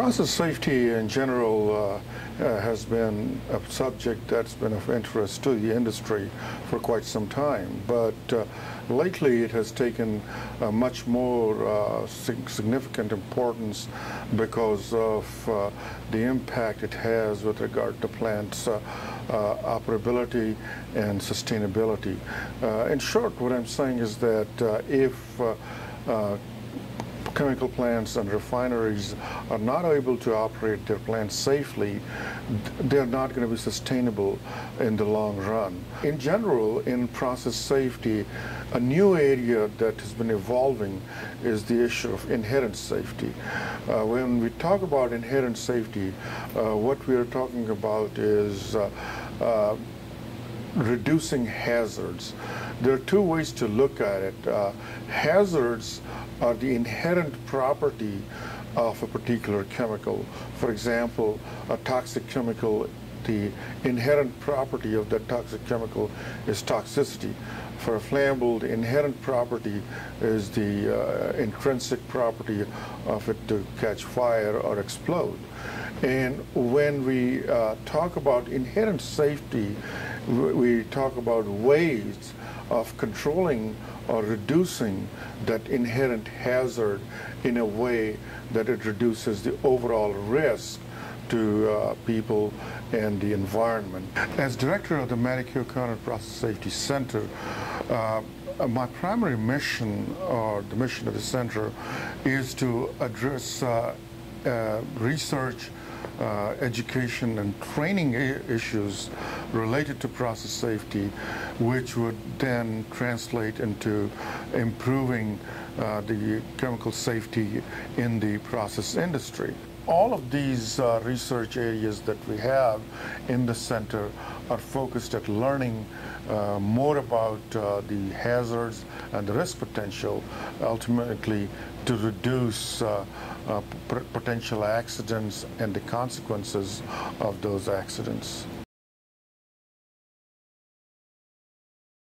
Process safety in general uh, uh, has been a subject that's been of interest to the industry for quite some time, but uh, lately it has taken much more uh, significant importance because of uh, the impact it has with regard to plants' uh, operability and sustainability. in short, what I'm saying is that if chemical plants and refineries are not able to operate their plants safely, they're not going to be sustainable in the long run. In general, in process safety, a new area that has been evolving is the issue of inherent safety. Uh, when we talk about inherent safety, uh, what we are talking about is uh, uh reducing hazards. There are two ways to look at it. Uh, hazards are the inherent property of a particular chemical. For example, a toxic chemical, the inherent property of that toxic chemical is toxicity. For a flammable, the inherent property is the uh, intrinsic property of it to catch fire or explode. And when we uh, talk about inherent safety, we talk about ways of controlling or reducing that inherent hazard in a way that it reduces the overall risk to uh, people and the environment. As director of the Mary Kay O'Connor Process Safety Center, uh, my primary mission, or the mission of the center, is to address uh, uh research uh, education and training issues related to process safety, which would then translate into improving uh, the chemical safety in the process industry. All of these uh, research areas that we have in the center are focused at learning uh, more about uh, the hazards and the risk potential, ultimately to reduce uh, uh potential accidents and the consequences of those accidents.